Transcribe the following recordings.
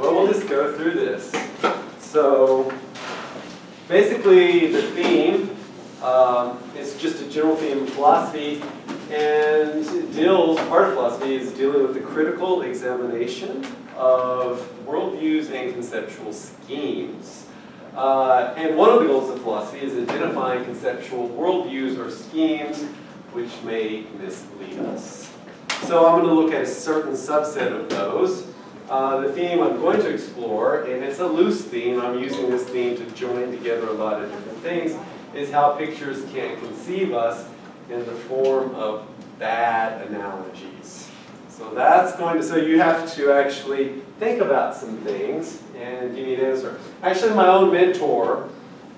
Well, we'll just go through this. So, basically, the theme um, is just a general theme of philosophy, and deals, part of philosophy is dealing with the critical examination of worldviews and conceptual schemes. Uh, and one of the goals of philosophy is identifying conceptual worldviews or schemes which may mislead us. So I'm going to look at a certain subset of those. Uh, the theme I'm going to explore, and it's a loose theme, I'm using this theme to join together a lot of different things, is how pictures can conceive us in the form of bad analogies. So that's going to, so you have to actually think about some things and give me an answer. Actually, my own mentor,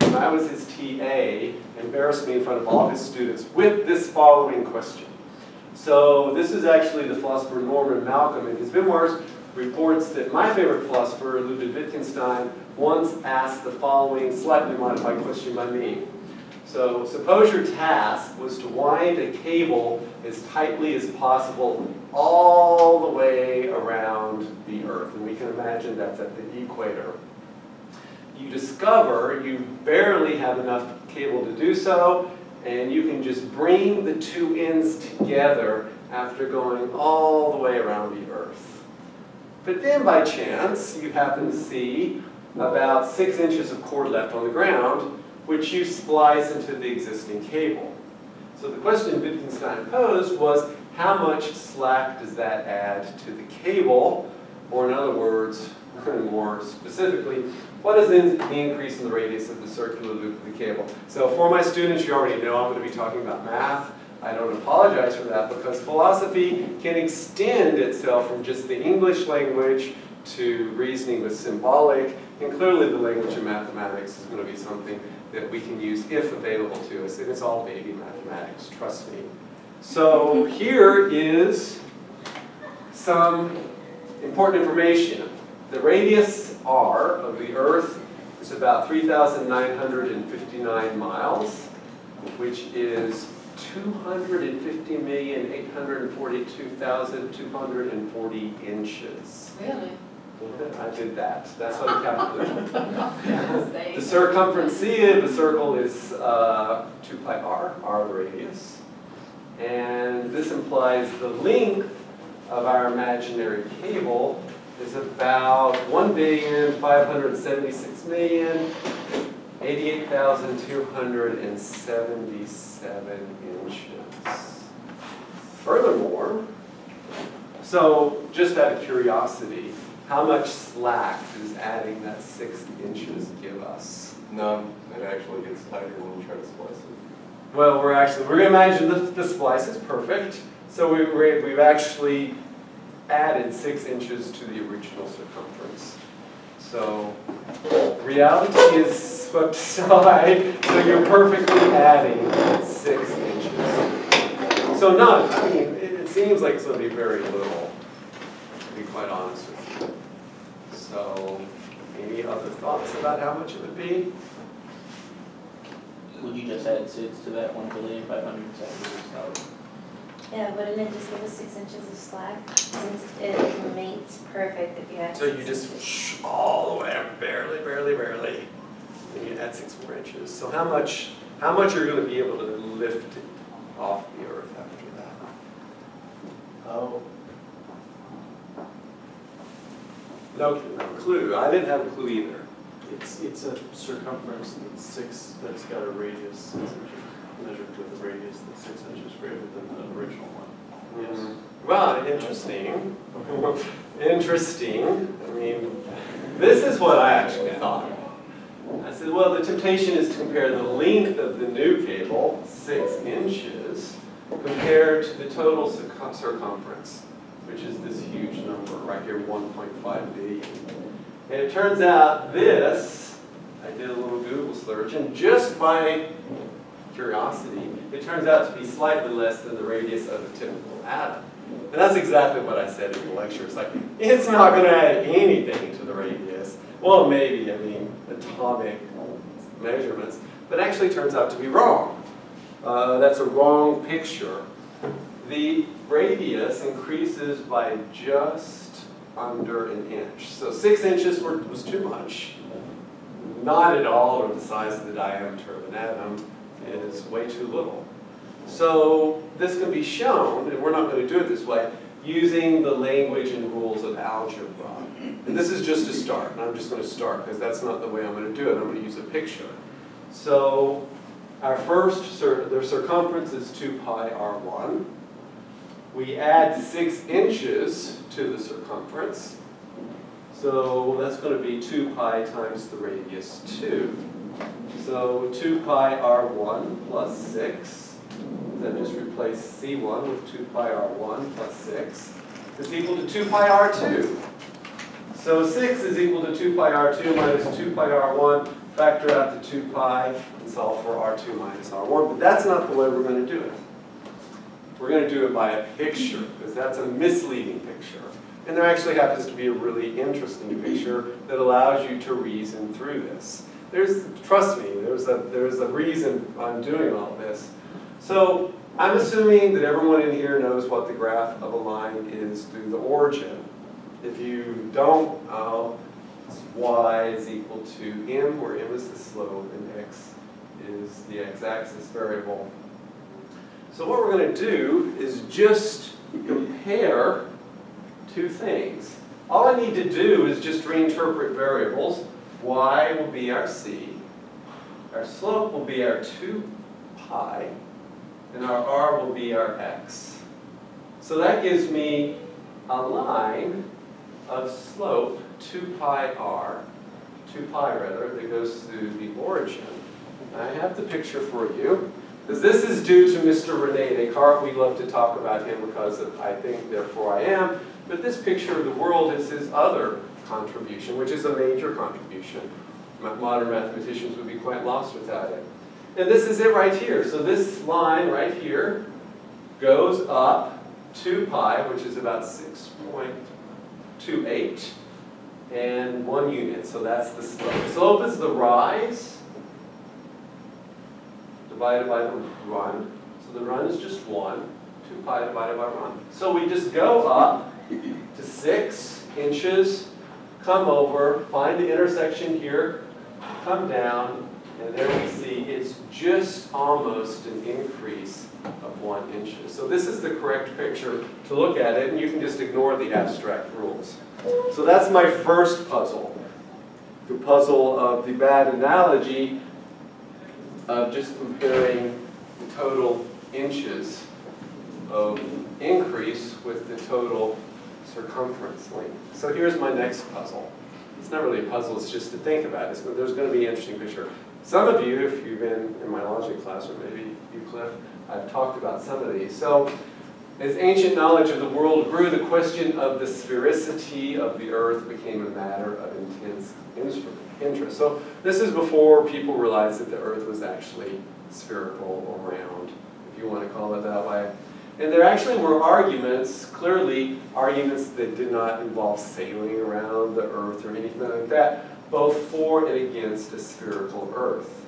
when I was his TA, embarrassed me in front of all his students with this following question. So this is actually the philosopher Norman Malcolm in his memoirs reports that my favorite philosopher, Ludwig Wittgenstein, once asked the following slightly modified question by me. So suppose your task was to wind a cable as tightly as possible all the way around the Earth. And we can imagine that's at the equator. You discover you barely have enough cable to do so, and you can just bring the two ends together after going all the way around the Earth. But then by chance, you happen to see about six inches of cord left on the ground, which you splice into the existing cable. So the question Wittgenstein posed was, how much slack does that add to the cable? Or in other words, more specifically, what is the increase in the radius of the circular loop of the cable? So for my students, you already know I'm going to be talking about math. I don't apologize for that because philosophy can extend itself from just the English language to reasoning with symbolic, and clearly the language of mathematics is going to be something that we can use if available to us, and it's all baby mathematics, trust me. So here is some important information. The radius r of the Earth is about 3,959 miles, which is 250,842,240 inches. Really? I did that. That's what I calculated. the circumference C of the circle is uh, 2 pi r, r the radius. And this implies the length of our imaginary cable is about 1,576,088,277 inches. Furthermore, so just out of curiosity, how much slack does adding that six inches give us? None. It actually gets tighter when you try to splice it. Well, we're actually, we're going to imagine the, the splice is perfect. So we, we, we've actually added six inches to the original circumference. So reality is swept aside, so you're perfectly adding six inches. So none. I mean, it, it seems like it's going to be very little, to be quite honest with you. So any other thoughts about how much it would be? Would you just add six to that one billion five hundred seventy-six thousand? Yeah, wouldn't it just give us six inches of slack? Since it mates perfect if you had. So you just inches. all the way up, barely, barely, barely, and you add six more inches. So how much, how much are you going to be able to lift off the earth after that? Oh. No, no clue. I didn't have a clue either. It's, it's a circumference that's six, that's got a radius, six inches, measured with a radius that's six inches greater than the original one. Yes. Mm-hmm. Well, interesting. Interesting. I mean, this is what I actually thought. I said, well, the temptation is to compare the length of the new cable, six inches, compared to the total circumference, which is this huge number right here, 1.5 billion. And it turns out this, I did a little Google search, and just by curiosity, it turns out to be slightly less than the radius of a typical atom. And that's exactly what I said in the lecture. It's like, it's not going to add anything to the radius. Well, maybe, I mean, atomic measurements, but actually turns out to be wrong. Uh, that's a wrong picture. The radius increases by just under an inch. So six inches were, was too much. Not at all, or the size of the diameter of an atom is way too little. So this can be shown, and we're not going to do it this way, using the language and rules of algebra. And this is just a start, and I'm just going to start because that's not the way I'm going to do it. I'm going to use a picture. So our first, cir circumference is 2 pi r1. We add 6 inches to the circumference. So that's going to be 2 pi times the radius 2. So 2 pi r1 plus 6 then just replace C1 with 2 pi R1 plus 6 is equal to 2 pi R2. So 6 is equal to 2 pi R2 minus 2 pi R1. Factor out the 2 pi and solve for R2 minus R1. But that's not the way we're going to do it. We're going to do it by a picture because that's a misleading picture. And there actually happens to be a really interesting picture that allows you to reason through this. There's, trust me, there's a, there's a reason I'm doing all this. So I'm assuming that everyone in here knows what the graph of a line is through the origin. If you don't, uh, y is equal to m, where m is the slope and x is the x-axis variable. So what we're going to do is just compare two things. All I need to do is just reinterpret variables. y will be our c, our slope will be our 2 pi, and our r will be our x. So that gives me a line of slope 2 pi r, 2 pi rather, that goes through the origin. I have the picture for you, because this is due to Mr. Rene Descartes. We love to talk about him because of I think, therefore I am. But this picture of the world is his other contribution, which is a major contribution. Modern mathematicians would be quite lost without it. And this is it right here. So this line right here goes up 2 pi, which is about 6.28, and 1 unit. So that's the slope. Slope is the rise divided by the run. So the run is just 1. 2 pi divided by run. So we just go up to 6 inches, come over, find the intersection here, come down, and there we see it's just almost an increase of one inch. So this is the correct picture to look at it, and you can just ignore the abstract rules. So that's my first puzzle. The puzzle of the bad analogy of just comparing the total inches of increase with the total circumference length. So here's my next puzzle. It's not really a puzzle, it's just to think about. It. It's, there's going to be an interesting picture. Some of you, if you've been in my logic class, or maybe you, Cliff, I've talked about some of these. So, as ancient knowledge of the world grew, the question of the sphericity of the earth became a matter of intense interest. So, this is before people realized that the earth was actually spherical or round, if you want to call it that way. And there actually were arguments, clearly arguments that did not involve sailing around the earth or anything like that, both for and against a spherical earth.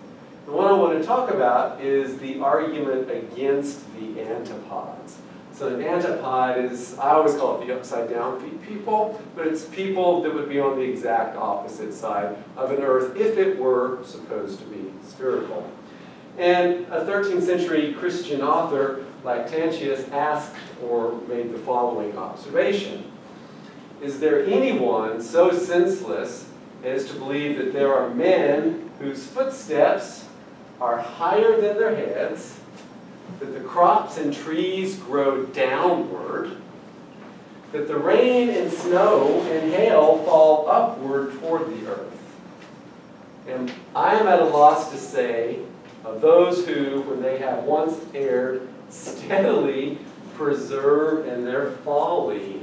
The one I want to talk about is the argument against the antipodes. So an antipode is, I always call it the upside down people, but it's people that would be on the exact opposite side of an earth if it were supposed to be spherical. And a 13th century Christian author, Lactantius, asked or made the following observation. Is there anyone so senseless as to believe that there are men whose footsteps are higher than their heads, that the crops and trees grow downward, that the rain and snow and hail fall upward toward the earth. And I am at a loss to say of those who, when they have once erred, steadily preserve in their folly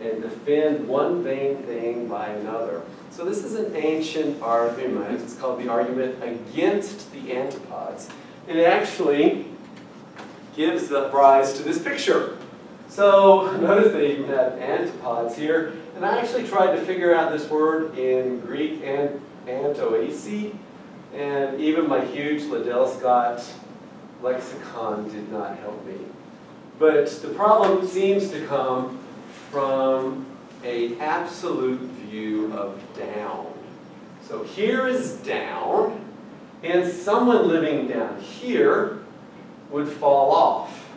and defend one vain thing by another. So this is an ancient argument. It's called the argument against the antipodes. And it actually gives the rise to this picture. So notice they even have antipodes here. And I actually tried to figure out this word in Greek and antoesi. And even my huge Liddell Scott lexicon did not help me. But the problem seems to come from a absolute view of down. So here is down, and someone living down here would fall off.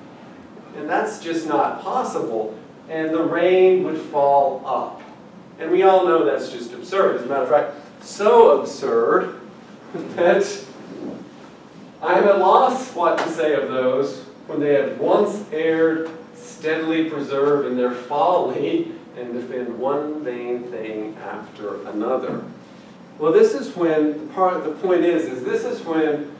And that's just not possible. And the rain would fall up. And we all know that's just absurd. As a matter of fact, so absurd that I'm at loss what to say of those when they have once erred, steadily preserved in their folly, and defend one vain thing after another. Well, this is when, part, the point is, is this is when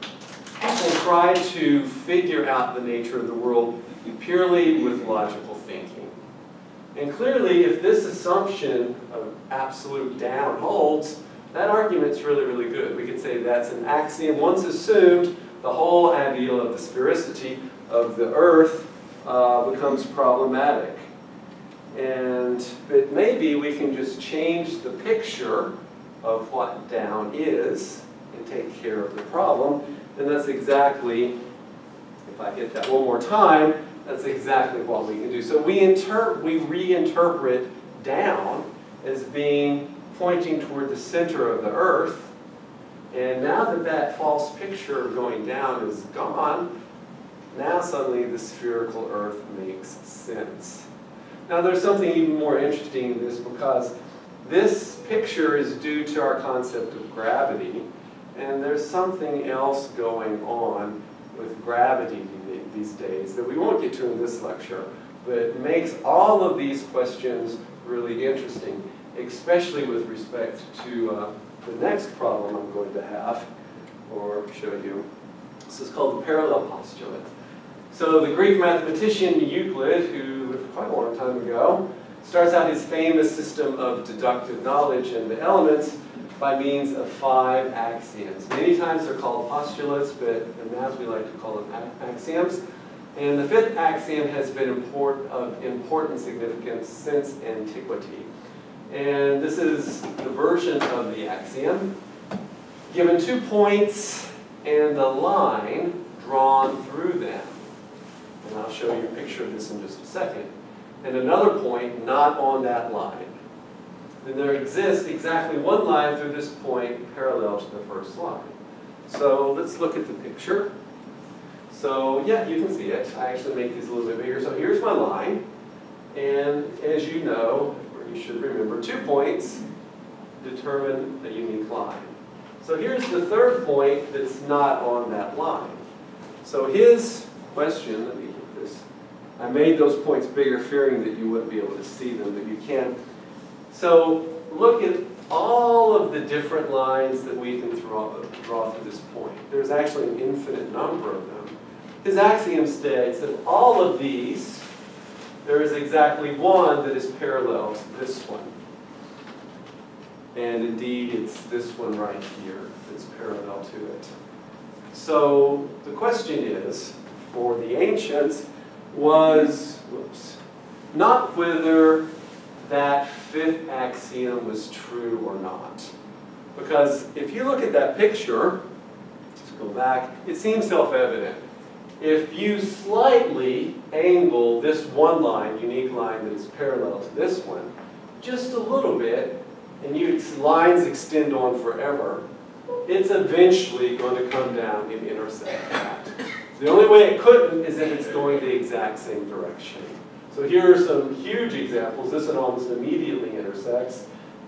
people try to figure out the nature of the world purely with logical thinking. And clearly, if this assumption of absolute down holds, that argument's really, really good. We could say that's an axiom. Once assumed, the whole idea of the sphericity of the earth uh, becomes problematic. And but maybe we can just change the picture of what down is and take care of the problem. And that's exactly, if I hit that one more time, that's exactly what we can do. So we, inter we reinterpret down as being pointing toward the center of the earth. And now that that false picture of going down is gone, now suddenly the spherical earth makes sense. Now there's something even more interesting in this because this picture is due to our concept of gravity, and there's something else going on with gravity these days that we won't get to in this lecture, but makes all of these questions really interesting, especially with respect to uh, the next problem I'm going to have, or show you. This is called the parallel postulate. So the Greek mathematician Euclid, who quite a long time ago, starts out his famous system of deductive knowledge and the elements by means of five axioms. Many times they're called postulates, but in math we like to call them axioms. And the fifth axiom has been import, of important significance since antiquity. And this is the version of the axiom. Given two points and a line drawn through them. And I'll show you a picture of this in just a second and another point not on that line. Then there exists exactly one line through this point parallel to the first line. So let's look at the picture. So yeah, you can see it. I actually make these a little bit bigger. So here's my line. And as you know, or you should remember, two points determine a unique line. So here's the third point that's not on that line. So his question, let me get this I made those points bigger fearing that you wouldn't be able to see them, but you can. So look at all of the different lines that we can draw, draw to this point. There's actually an infinite number of them. His axiom states that all of these, there is exactly one that is parallel to this one. And indeed, it's this one right here that's parallel to it. So the question is, for the ancients, was, whoops, not whether that fifth axiom was true or not. Because if you look at that picture, let's go back, it seems self-evident. If you slightly angle this one line, unique line that is parallel to this one, just a little bit, and you lines extend on forever, it's eventually going to come down and intersect that. The only way it couldn't is if it's going the exact same direction. So here are some huge examples. This one almost immediately intersects,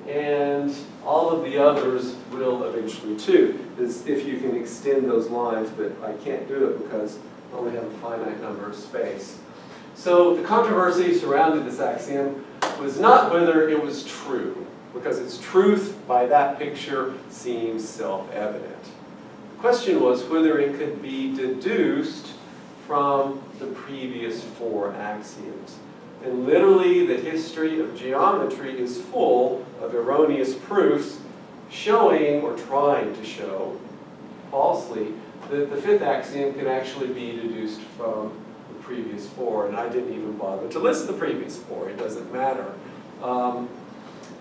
and all of the others will eventually too, is if you can extend those lines, but I can't do it because I only have a finite number of space. So the controversy surrounding this axiom was not whether it was true, because its truth by that picture seems self-evident question was whether it could be deduced from the previous four axioms. And literally, the history of geometry is full of erroneous proofs showing, or trying to show, falsely, that the fifth axiom can actually be deduced from the previous four. And I didn't even bother to list the previous four. It doesn't matter. Um,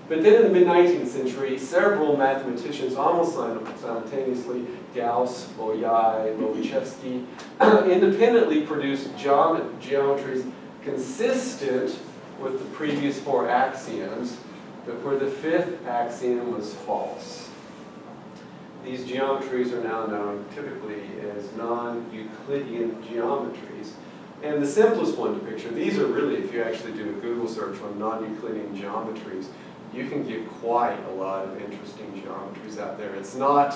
but then in the mid-19th century, several mathematicians almost simultaneously, Gauss, Bolyai, Lobachevsky, independently produced geometries consistent with the previous four axioms, but where the fifth axiom was false. These geometries are now known typically as non-Euclidean geometries. And the simplest one to picture, these are really, if you actually do a Google search on non-Euclidean geometries, you can get quite a lot of interesting geometries out there. It's not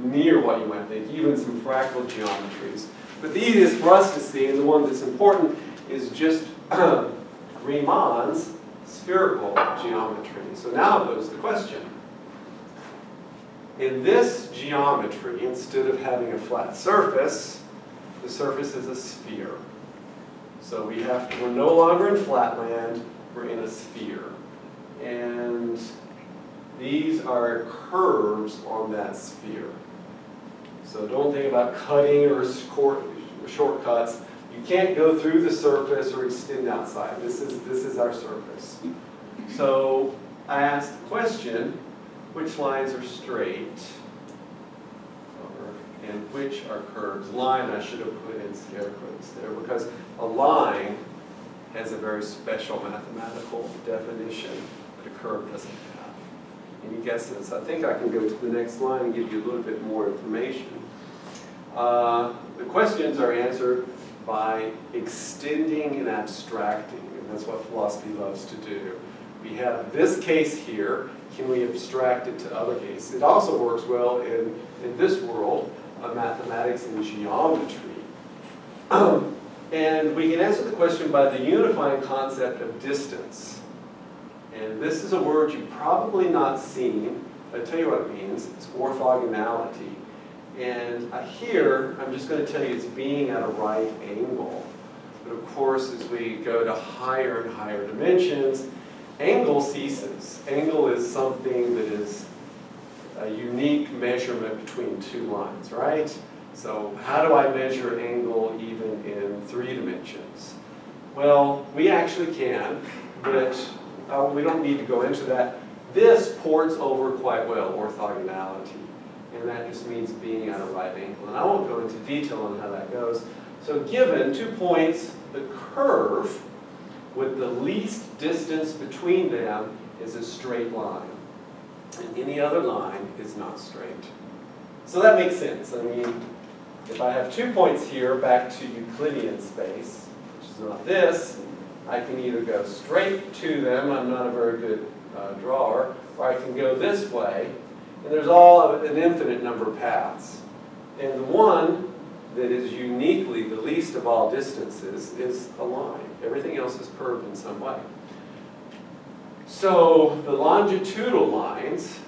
near what you might think, even some fractal geometries. But the easiest for us to see, and the one that's important, is just Riemann's spherical geometry. So now goes the question. In this geometry, instead of having a flat surface, the surface is a sphere. So we have to, we're no longer in flatland, we're in a sphere. And these are curves on that sphere. So don't think about cutting or shortcuts. You can't go through the surface or extend outside. This is, this is our surface. So I asked the question, which lines are straight? And which are curves? Line I should have put in scare quotes there because a line has a very special mathematical definition a curve doesn't have. Any guesses? I think I can go to the next line and give you a little bit more information. Uh, the questions are answered by extending and abstracting, and that's what philosophy loves to do. We have this case here, can we abstract it to other cases? It also works well in, in this world of mathematics and geometry. and we can answer the question by the unifying concept of distance. And this is a word you've probably not seen. I tell you what it means. It's orthogonality. And here, I'm just going to tell you it's being at a right angle. But of course, as we go to higher and higher dimensions, angle ceases. Angle is something that is a unique measurement between two lines, right? So how do I measure angle even in three dimensions? Well, we actually can, but uh, we don't need to go into that. This ports over quite well, orthogonality. And that just means being at a right angle. And I won't go into detail on how that goes. So given two points, the curve with the least distance between them is a straight line. And any other line is not straight. So that makes sense. I mean, if I have two points here back to Euclidean space, which is not this, I can either go straight to them, I'm not a very good uh, drawer, or I can go this way, and there's all an infinite number of paths. And the one that is uniquely the least of all distances is a line. Everything else is curved in some way. So the longitudinal lines,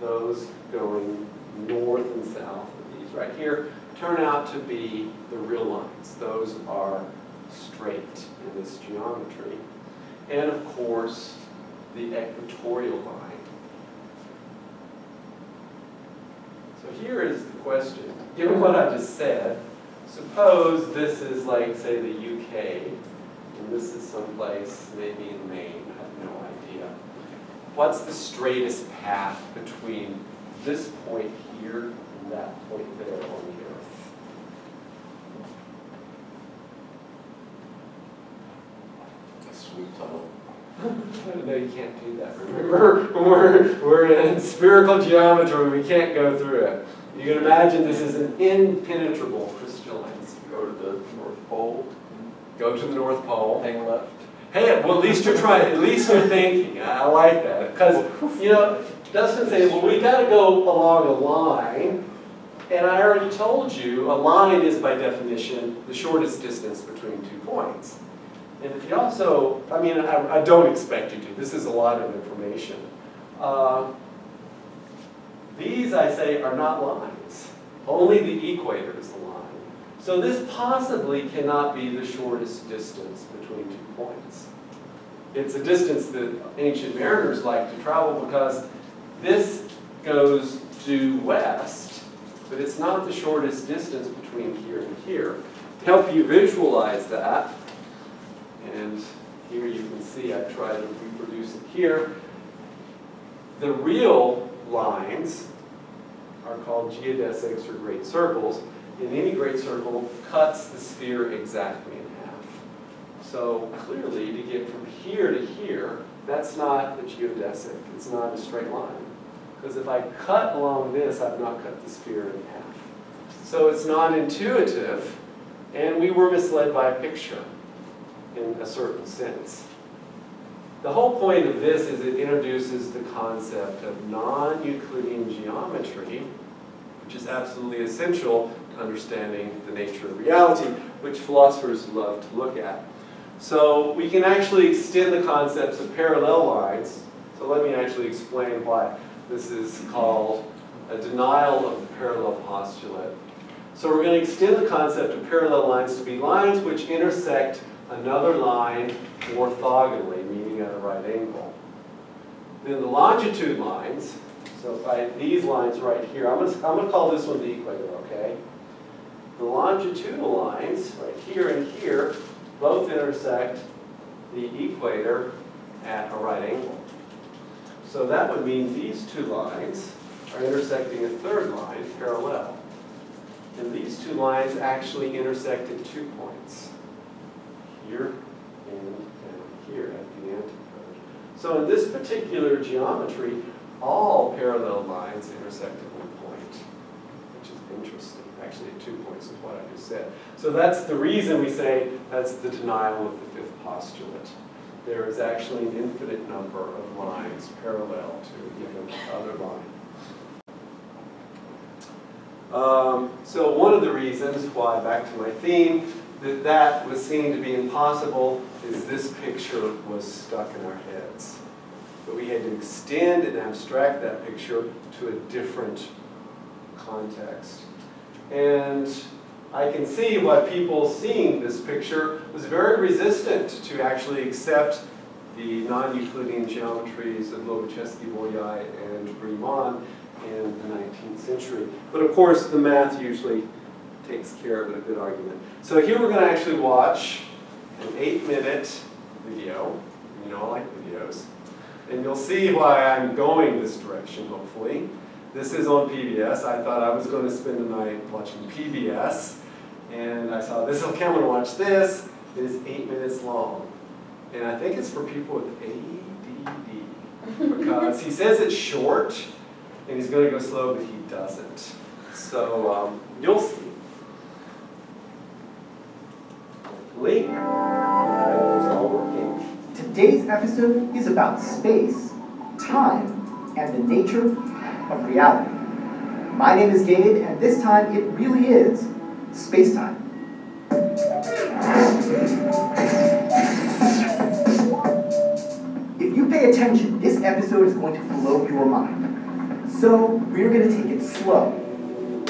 those going north and south, these right here, turn out to be the real lines. Those are straight in this geometry. And of course, the equatorial line. So here is the question. Given what I just said, suppose this is like, say, the UK, and this is someplace maybe in Maine, I have no idea. What's the straightest path between this point here and that point there on Earth? Sweet tunnel. No, you can't do that. Remember, we're, we're in spherical geometry, we can't go through it. You can imagine this is an impenetrable crystalline sphere. Go to the North Pole, Go to the North Pole. hang left. Hey, well, at least you're trying, at least you're thinking. I I like that. Because, you know, Dustin said, well, we got to go along a line. And I already told you, a line is by definition the shortest distance between two points. And if you also, I mean, I, I don't expect you to, this is a lot of information. Uh, these, I say, are not lines. Only the equator is a line. So this possibly cannot be the shortest distance between two points. It's a distance that ancient mariners like to travel because this goes due west, but it's not the shortest distance between here and here. To help you visualize that, and here you can see I try to reproduce it here. The real lines are called geodesics or great circles, and any great circle cuts the sphere exactly in half. So clearly, to get from here to here, that's not a geodesic, it's not a straight line. Because if I cut along this, I've not cut the sphere in half. So it's non-intuitive, and we were misled by a picture in a certain sense. The whole point of this is it introduces the concept of non-Euclidean geometry, which is absolutely essential to understanding the nature of reality, which philosophers love to look at. So we can actually extend the concepts of parallel lines. So let me actually explain why this is called a denial of the parallel postulate. So we're going to extend the concept of parallel lines to be lines which intersect another line orthogonally, meaning at a right angle. Then the longitude lines, so if I, these lines right here, I'm going to, I'm going to call this one the equator, okay? The longitudinal lines, right here and here, both intersect the equator at a right angle. So that would mean these two lines are intersecting a third line parallel. And these two lines actually intersect at two points, here and down here at the antipode. So in this particular geometry, all parallel lines intersect at one point, which is interesting. Actually, at two points is what I just said. So that's the reason we say that's the denial of the fifth postulate. There is actually an infinite number of lines parallel to given other line. Um, so one of the reasons why, back to my theme, that that was seen to be impossible is this picture was stuck in our heads. But we had to extend and abstract that picture to a different context. And I can see why people seeing this picture was very resistant to actually accept the non-Euclidean geometries of Lobachevsky, Bolyai, and Riemann in the 19th century. But of course, the math usually takes care of a good argument. So here we're going to actually watch an eight-minute video. You know I like videos. And you'll see why I'm going this direction, hopefully. This is on PBS. I thought I was going to spend the night watching PBS. And I saw this, okay, I'm going to watch this. It is eight minutes long. And I think it's for people with ADD. Because he says it's short, and he's going to go slow, but he doesn't. So um, you'll Today's episode is about space, time, and the nature of reality. My name is Gabe, and this time it really is space time. If you pay attention, this episode is going to blow your mind. So, we're going to take it slow.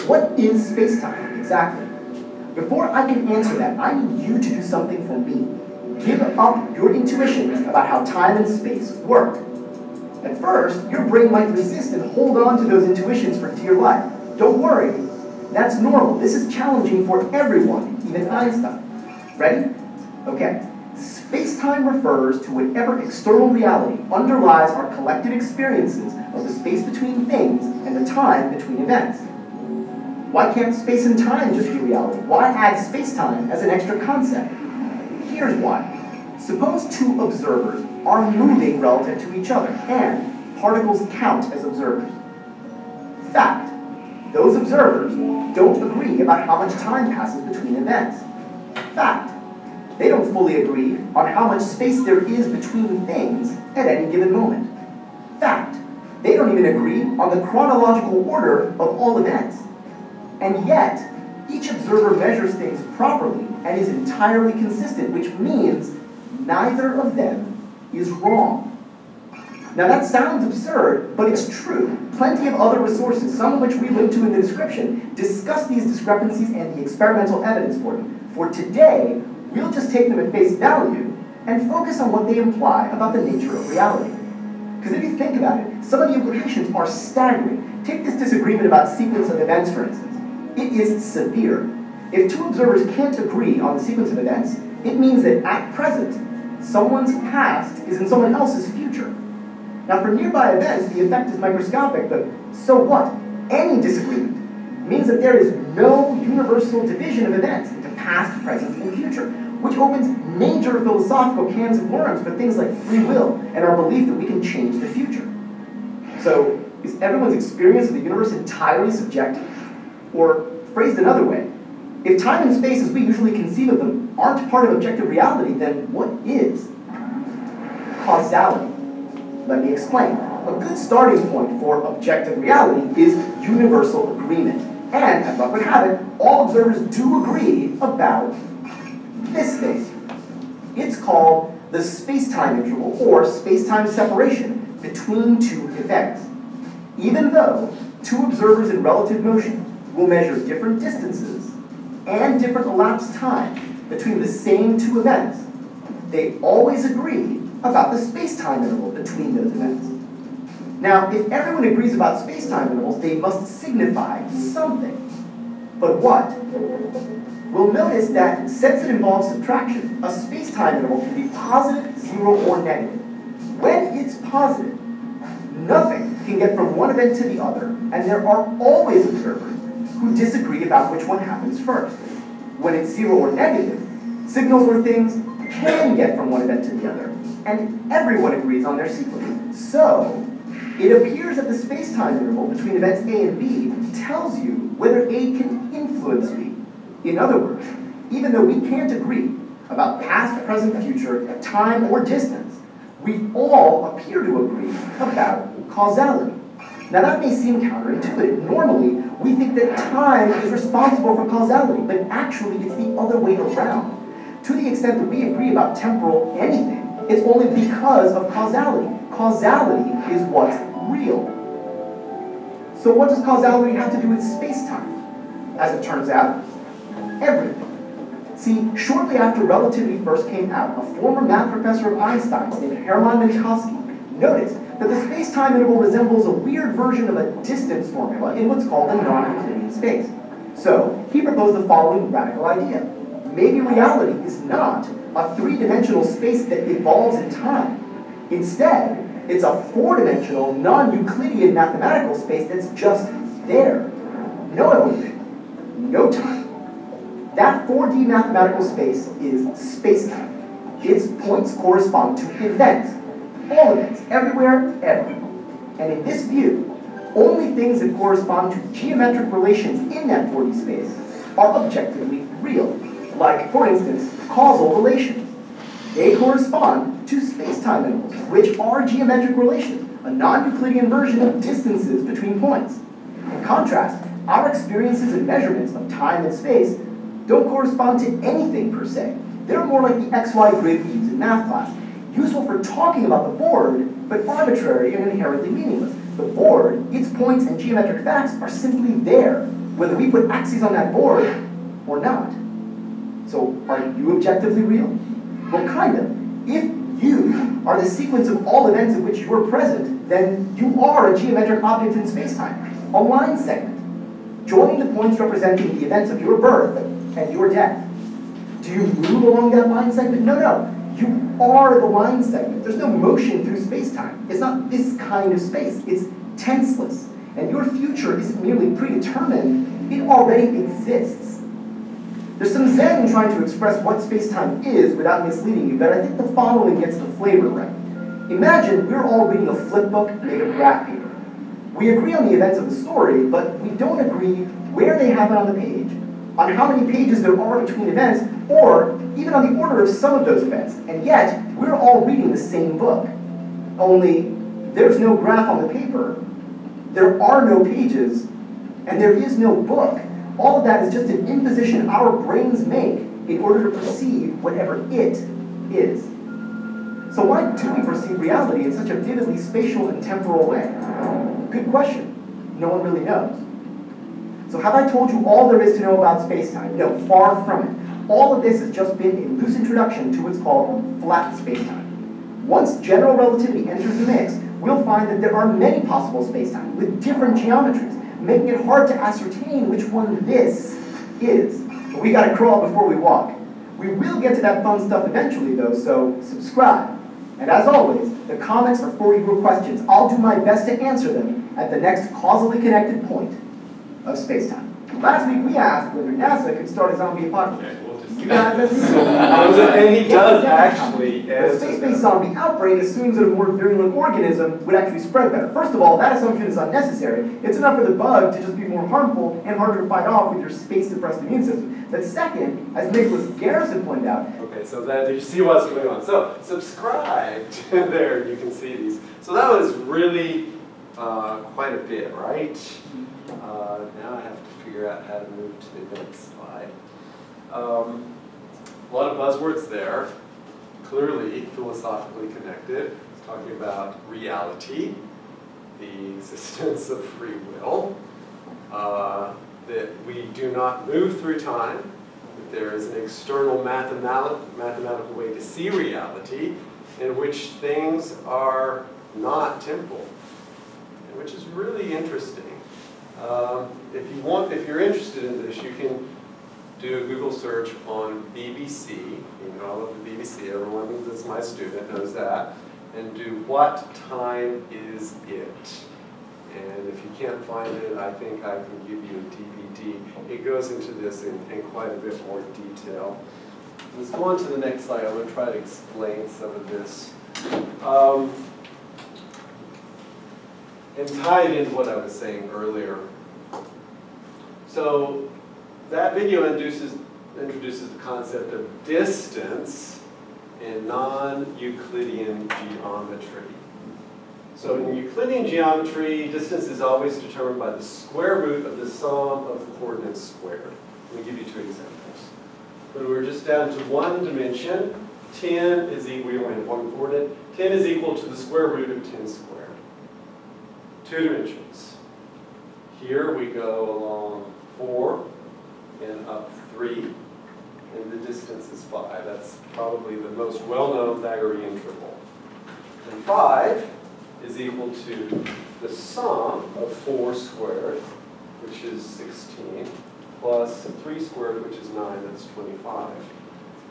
What is space time exactly? Before I can answer that, I need you to do something for me. Give up your intuitions about how time and space work. At first, your brain might resist and hold on to those intuitions for dear life. Don't worry, that's normal. This is challenging for everyone, even Einstein. Ready? Okay. Space-time refers to whatever external reality underlies our collective experiences of the space between things and the time between events. Why can't space and time just be reality? Why add space-time as an extra concept? Here's why. Suppose two observers are moving relative to each other, and particles count as observers. Fact. Those observers don't agree about how much time passes between events. Fact. They don't fully agree on how much space there is between things at any given moment. Fact. They don't even agree on the chronological order of all events. And yet, each observer measures things properly and is entirely consistent, which means neither of them is wrong. Now that sounds absurd, but it's true. Plenty of other resources, some of which we link to in the description, discuss these discrepancies and the experimental evidence for them. For today, we'll just take them at face value and focus on what they imply about the nature of reality. Because if you think about it, some of the implications are staggering. Take this disagreement about sequence of events, for instance. It is severe. If two observers can't agree on the sequence of events, it means that at present, someone's past is in someone else's future. Now, for nearby events, the effect is microscopic, but so what? Any disagreement means that there is no universal division of events into past, present, and future, which opens major philosophical cans of worms for things like free will and our belief that we can change the future. So, is everyone's experience of the universe entirely subjective? Or, phrased another way, if time and space as we usually conceive of them aren't part of objective reality, then what is? Causality. Let me explain. A good starting point for objective reality is universal agreement. And, as luck would have it, all observers do agree about this thing. It's called the space-time interval, or space-time separation, between two events. Even though two observers in relative motion will measure different distances and different elapsed time between the same two events, they always agree about the space-time interval between those events. Now, if everyone agrees about space-time intervals, they must signify something. But what? We'll notice that since it involves subtraction, a space-time interval can be positive, zero, or negative. When it's positive, nothing can get from one event to the other, and there are always observers who disagree about which one happens first. When it's zero or negative, signals or things can get from one event to the other, and everyone agrees on their sequence. So, it appears that the space-time interval between events A and B tells you whether A can influence B. In other words, even though we can't agree about past, present, future, time, or distance, we all appear to agree about causality. Now that may seem counterintuitive. Normally, we think that time is responsible for causality, but actually it's the other way around. To the extent that we agree about temporal anything, it's only because of causality. Causality is what's real. So what does causality have to do with space-time? As it turns out, everything. See, shortly after relativity first came out, a former math professor of Einstein's named Hermann Minkowski noticed that the space-time interval resembles a weird version of a distance formula in what's called a non-Euclidean space. So, he proposed the following radical idea. Maybe reality is not a three-dimensional space that evolves in time. Instead, it's a four-dimensional, non-Euclidean mathematical space that's just there. No evolution, no time. That 4D mathematical space is space-time. Its points correspond to events, all events, everywhere, ever. And in this view, only things that correspond to geometric relations in that 4D space are objectively real, like, for instance, causal relations. They correspond to space-time intervals, which are geometric relations, a non-Euclidean version of distances between points. In contrast, our experiences and measurements of time and space don't correspond to anything per se. They're more like the XY grid we use in math class, useful for talking about the board, but arbitrary and inherently meaningless. The board, its points and geometric facts are simply there, whether we put axes on that board or not. So are you objectively real? Well, kind of. If you are the sequence of all events in which you are present, then you are a geometric object in spacetime, a line segment, joining the points representing the events of your birth and your death. Do you move along that line segment? No, no. You are the line segment. There's no motion through space-time. It's not this kind of space. It's tenseless. And your future isn't merely predetermined, it already exists. There's some zen in trying to express what space-time is without misleading you, but I think the following gets the flavor right. Imagine we're all reading a flip book made of graph paper. We agree on the events of the story, but we don't agree where they happen on the page, on how many pages there are between events, or even on the order of some of those events. And yet, we're all reading the same book. Only there's no graph on the paper, there are no pages, and there is no book. All of that is just an imposition our brains make in order to perceive whatever it is. So why do we perceive reality in such a vividly spatial and temporal way? Good question. No one really knows. So have I told you all there is to know about spacetime? No, far from it. All of this has just been a loose introduction to what's called flat spacetime. Once general relativity enters the mix, we'll find that there are many possible spacetimes with different geometries, making it hard to ascertain which one this is. But we gotta crawl before we walk. We will get to that fun stuff eventually though, so subscribe. And as always, the comments are for your questions. I'll do my best to answer them at the next causally connected point of space-time. Last week we asked whether NASA could start a zombie apocalypse. Okay, we'll just. You guys, that's And he does actually The space-based zombie outbreak assumes that a more virulent organism would actually spread better. First of all, that assumption is unnecessary. It's enough for the bug to just be more harmful and harder to fight off with your space-depressed immune system. But second, as Nicholas Garrison pointed out, Okay, so that, you see what's going on. So subscribe there, you can see these. So that was really uh, quite a bit, right? Uh, now I have to figure out how to move to the next slide. Um, a lot of buzzwords there, clearly philosophically connected. It's talking about reality, the existence of free will, uh, that we do not move through time, that there is an external mathematical, mathematical way to see reality in which things are not temporal, which is really interesting. Um, if you want, if you're interested in this, you can do a Google search on BBC, you know, all of the BBC, everyone that's my student knows that, and do what time is it? And if you can't find it, I think I can give you a DVD. It goes into this in, in quite a bit more detail. Let's go on to the next slide. I'm going to try to explain some of this. Um, and tie it into what I was saying earlier. So that video introduces, introduces the concept of distance in non-Euclidean geometry. So in Euclidean geometry, distance is always determined by the square root of the sum of the coordinates squared. Let me give you two examples. When we're just down to one dimension, 10 is equal, we only have one coordinate, 10 is equal to the square root of 10 squared. Two dimensions. Here we go along 4 and up 3, and the distance is 5. That's probably the most well-known Pythagorean triple. And 5 is equal to the sum of 4 squared, which is 16, plus 3 squared, which is 9, that's 25.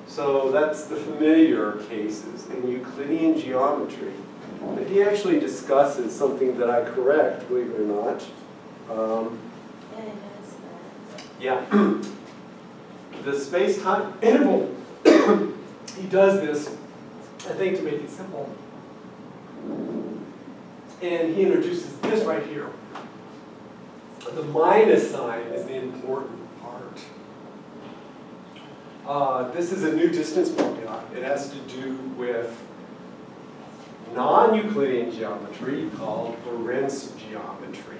So that's the familiar cases in Euclidean geometry. But he actually discusses something that I correct, believe it or not. Um, Yeah, I noticed that. yeah. The space-time interval. he does this, I think, to make it simple. And he introduces this right here. The minus sign is the important part. Uh, this is a new distance formula. It has to do with non-Euclidean geometry called Lorentz geometry.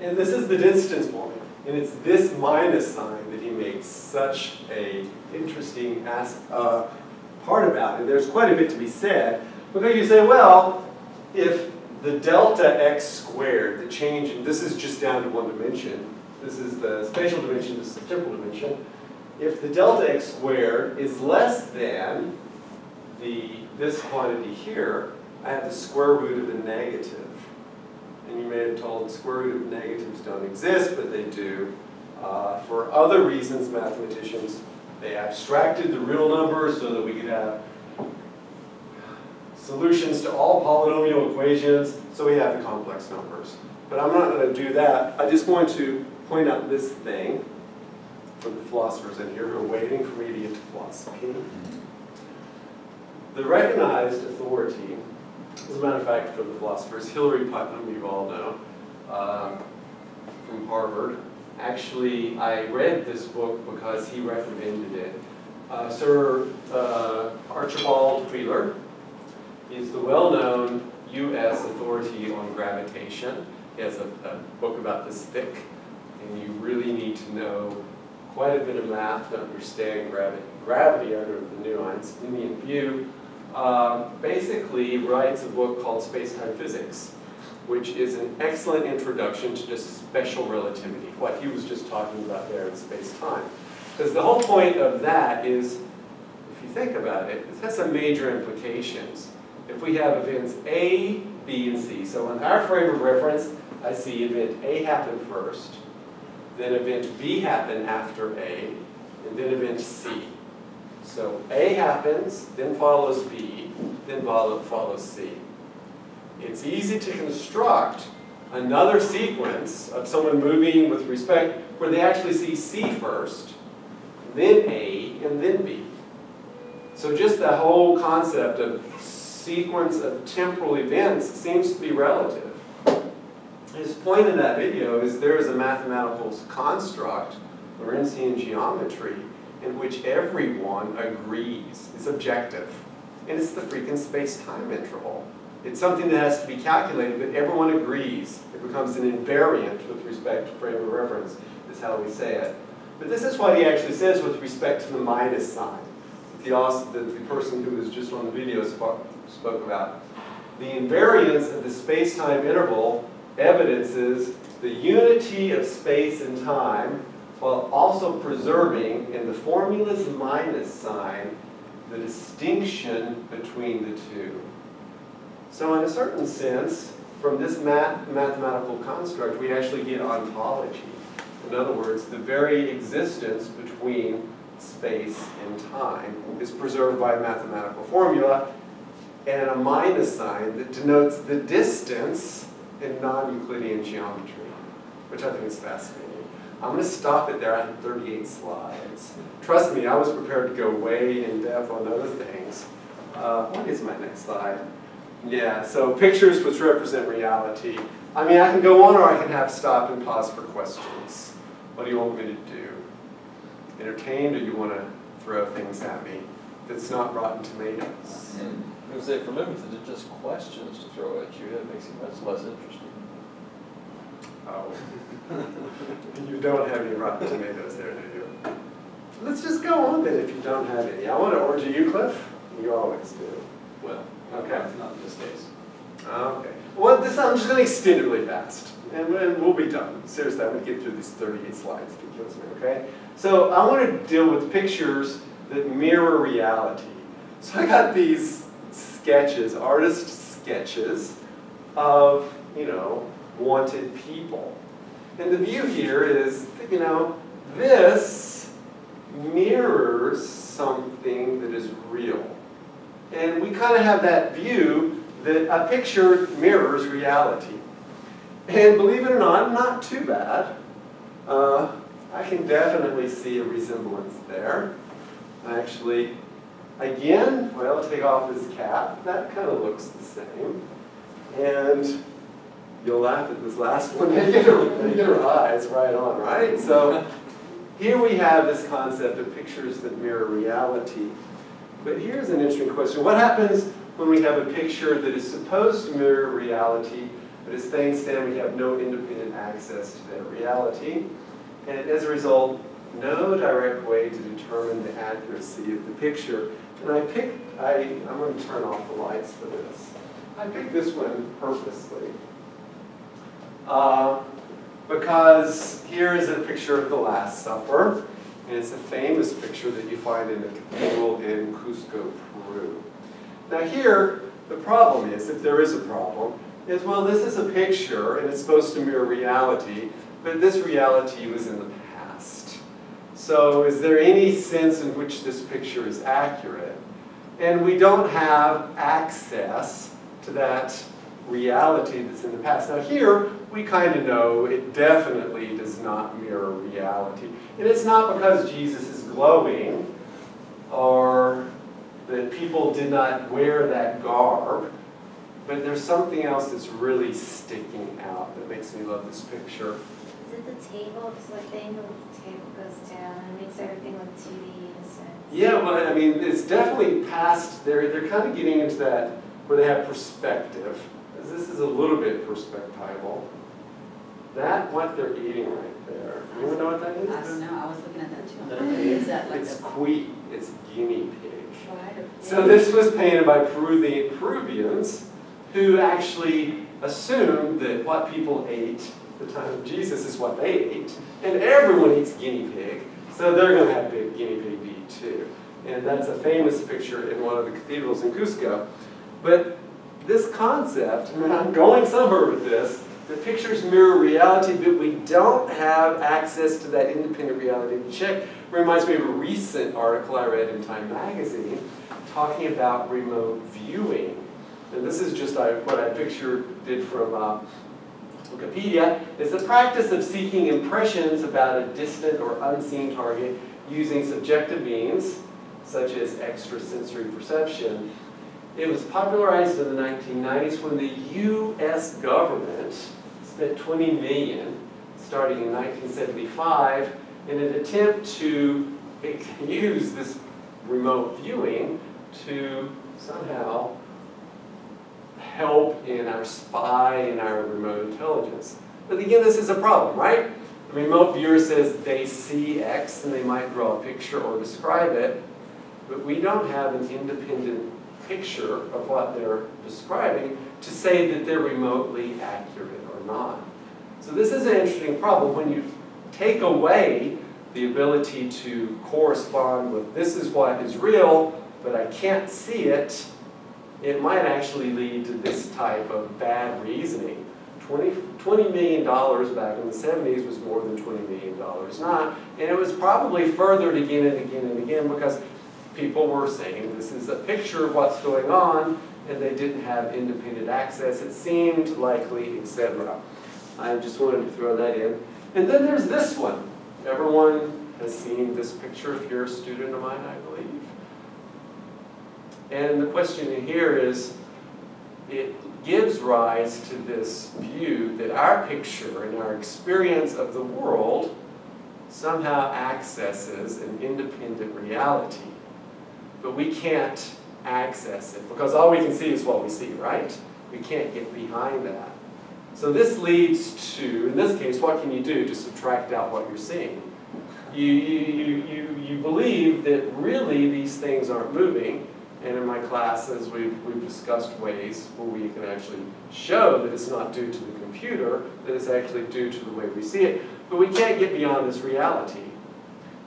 And this is the distance formula. And it's this minus sign that he makes such a interesting uh, part about. And there's quite a bit to be said. Because you say, well, if the delta x squared, the change, in this is just down to one dimension. This is the spatial dimension, this is the temporal dimension. If the delta x squared is less than the, this quantity here, I have the square root of the negative. And you may have told square root of negatives don't exist, but they do. Uh, for other reasons, mathematicians, they abstracted the real numbers so that we could have solutions to all polynomial equations, so we have the complex numbers. But I'm not going to do that. I just want to point out this thing for the philosophers in here who are waiting for me to get to philosophy. The recognized authority, as a matter of fact, for the philosophers, Hilary Putnam, you all know, uh, from Harvard. Actually, I read this book because he recommended it. Uh, Sir uh, Archibald Wheeler is the well-known U.S. authority on gravitation. He has a, a book about this thick, and you really need to know quite a bit of math to understand gravity, gravity under the new Einsteinian view. Uh, basically writes a book called Space-Time Physics, which is an excellent introduction to just special relativity, what he was just talking about there in space-time. Because the whole point of that is, if you think about it, it has some major implications. If we have events A, B, and C, so in our frame of reference, I see event A happen first, then event B happen after A, and then event C. So A happens, then follows B, then follow, follows C. It's easy to construct another sequence of someone moving with respect where they actually see C first, then A, and then B. So just the whole concept of sequence of temporal events seems to be relative. His point in that video is there is a mathematical construct, Lorentzian geometry, in which everyone agrees. is objective. And it's the freaking space-time interval. It's something that has to be calculated, but everyone agrees. It becomes an invariant with respect to frame of reference, is how we say it. But this is what he actually says with respect to the minus sign. The, the, the person who was just on the video spoke, spoke about. The invariance of the space-time interval evidences the unity of space and time while also preserving in the formula's minus sign the distinction between the two. So in a certain sense, from this math, mathematical construct, we actually get ontology. In other words, the very existence between space and time is preserved by a mathematical formula and a minus sign that denotes the distance in non-Euclidean geometry, which I think is fascinating. I'm going to stop it there. I have 38 slides. Trust me, I was prepared to go way in depth on other things. Uh, what is my next slide? Yeah, so pictures which represent reality. I mean, I can go on or I can have stop and pause for questions. What do you want me to do? Entertained or you want to throw things at me that's not Rotten Tomatoes? I was say, for if it's just questions to throw at you, That makes it much less interesting. Oh. You don't have any Rotten Tomatoes there, do you? Let's just go on then if you don't have any. I want to order you, Cliff. You always do. Well, Okay. not in this case. Okay. Well, this, I'm just going to extend it really fast, and we'll be done. Seriously, I'm going to get through these 38 slides if it kills me, okay? So I want to deal with pictures that mirror reality. So I got these sketches, artist sketches of, you know, wanted people. And the view here is, you know, this mirrors something that is real. And we kind of have that view that a picture mirrors reality. And believe it or not, not too bad. Uh, I can definitely see a resemblance there. Actually, again, well, take off this cap. That kind of looks the same. And you'll laugh at this last one. They get her, they get her eyes right on, right? So here we have this concept of pictures that mirror reality. But here's an interesting question. What happens when we have a picture that is supposed to mirror reality, but as things stand, we have no independent access to that reality? And as a result, no direct way to determine the accuracy of the picture. And I picked, I, I'm going to turn off the lights for this. I picked this one purposely. Uh, because here is a picture of the Last Supper. And it's a famous picture that you find in a cathedral in Cusco, Peru. Now here, the problem is, if there is a problem, is well, this is a picture and it's supposed to mirror reality, but this reality was in the past. So is there any sense in which this picture is accurate? And we don't have access to that reality that's in the past. Now here, we kind of know it definitely does not mirror reality. And it's not because Jesus is glowing or that people did not wear that garb, but there's something else that's really sticking out that makes me love this picture. Is it the table? Because like the angle of the table goes down and makes everything look 2D in a sense. Yeah, well, I mean, it's definitely past, they're, they're kind of getting into that where they have perspective. This is a little bit perspectival. That, what they're eating right there. Anyone know what that is? I don't know, I was looking at that too. Is that like It's a queet, it's guinea pig. So this was painted by Peruvian, Peruvians who actually assumed that what people ate at the time of Jesus is what they ate. And everyone eats guinea pig, so they're going to have big guinea pig meat too. And that's a famous picture in one of the cathedrals in Cusco. But this concept, I'm going somewhere with this, the pictures mirror reality, but we don't have access to that independent reality to check. Reminds me of a recent article I read in Time Magazine talking about remote viewing. And this is just what I pictured did from uh, Wikipedia, is the practice of seeking impressions about a distant or unseen target using subjective means, such as extrasensory perception. It was popularized in the 1990s when the US government spent 20 million, starting in 1975, in an attempt to use this remote viewing to somehow help in our spy and our remote intelligence. But again, this is a problem, right? The remote viewer says they see X and they might draw a picture or describe it, but we don't have an independent picture of what they're describing to say that they're remotely accurate or not. So this is an interesting problem. When you take away the ability to correspond with this is what is real, but I can't see it, it might actually lead to this type of bad reasoning. 20, $20 million back in the 70s was more than $20 million not, and it was probably furthered again and again and again because people were saying this is a picture of what's going on, and they didn't have independent access. It seemed likely, etc. I just wanted to throw that in. And then there's this one. Everyone has seen this picture if you're a student of mine, I believe. And the question in here is, it gives rise to this view that our picture and our experience of the world somehow accesses an independent reality. But we can't access it because all we can see is what we see, right? We can't get behind that. So this leads to, in this case, what can you do to subtract out what you're seeing? You, you, you, you believe that really these things aren't moving, and in my classes, we've, we've discussed ways where we can actually show that it's not due to the computer, that it's actually due to the way we see it. But we can't get beyond this reality.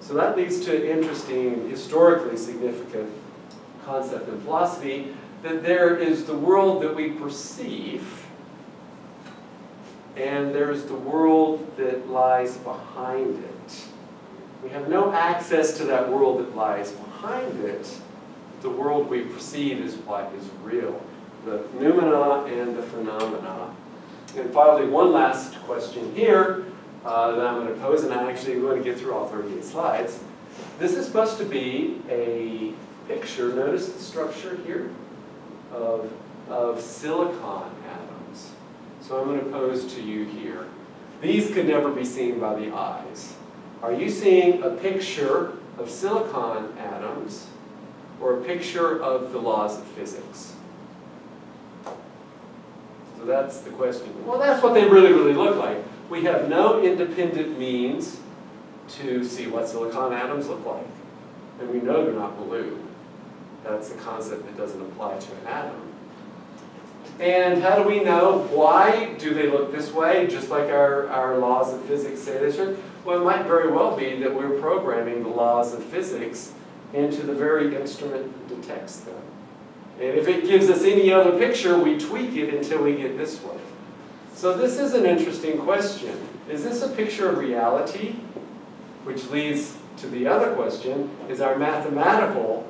So that leads to an interesting, historically significant concept in philosophy, that there is the world that we perceive, and there's the world that lies behind it. We have no access to that world that lies behind it. The world we perceive is what is real, the noumena and the phenomena. And finally, one last question here uh, that I'm going to pose, and I'm actually want to get through all 38 slides. This is supposed to be a picture, notice the structure here, of, of silicon atoms. So I'm going to pose to you here. These could never be seen by the eyes. Are you seeing a picture of silicon atoms or a picture of the laws of physics? So that's the question. Well, that's what they really, really look like. We have no independent means to see what silicon atoms look like. And we know they're not blue. That's a concept that doesn't apply to an atom. And how do we know why do they look this way, just like our, our laws of physics say they should? Well, it might very well be that we're programming the laws of physics into the very instrument that detects them. And if it gives us any other picture, we tweak it until we get this one. So this is an interesting question. Is this a picture of reality? Which leads to the other question, is our mathematical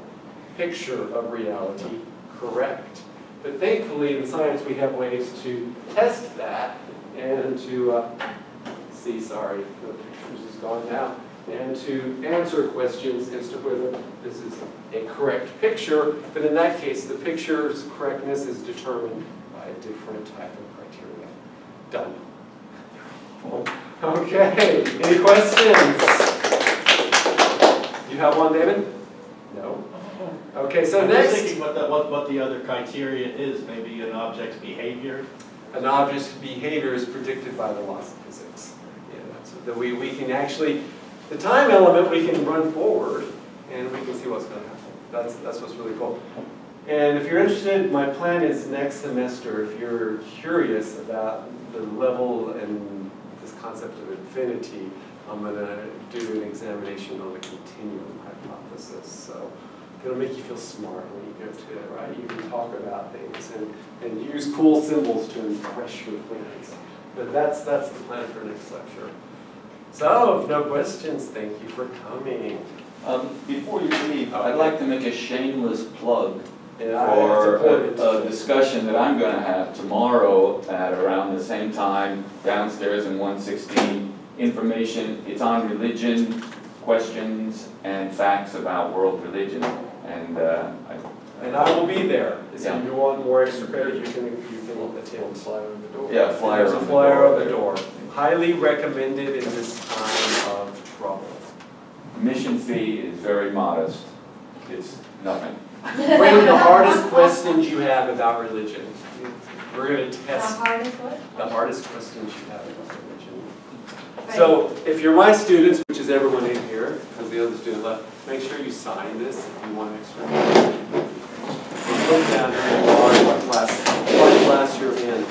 picture of reality correct? But thankfully in science we have ways to test that and to uh, see, sorry, the pictures is gone now, and to answer questions as to whether this is a correct picture, but in that case the picture's correctness is determined by a different type of. Done. Okay, any questions? You have one, David? No? Okay, so I'm just next. thinking what the, what, what the other criteria is, maybe an object's behavior. an object's behavior is predicted by the laws of physics. Yeah, that's that we, we can actually, the time element, we can run forward and we can see what's going to happen. That's, that's what's really cool. And if you're interested, my plan is next semester, if you're curious about the level and this concept of infinity, I'm going to do an examination on the continuum hypothesis. So it'll make you feel smart when you go to it, right? You can talk about things and, and use cool symbols to impress your friends. But that's, that's the plan for next lecture. So, if no questions, thank you for coming. Um, Before you leave, I'd like to make a shameless plug. Yeah, for a, a discussion that I'm gonna have tomorrow at around the same time downstairs in one sixteen. Information, it's on religion, questions and facts about world religion. And, uh, I, And I will be there. So Yeah. if you want more extra credit, you can, you can attend. Flyer on the door. yeah, flyer There's a the flyer door on the door. Highly recommended in this time of trouble. Mission fee is very modest. It's nothing. Bring the hardest questions you have about religion? We're going to test the hardest, the hardest questions you have about religion. Right. So if you're my students, which is everyone in here, because the other student left, make sure you sign this if you want extra. Put down who you are, what class, what class you're in.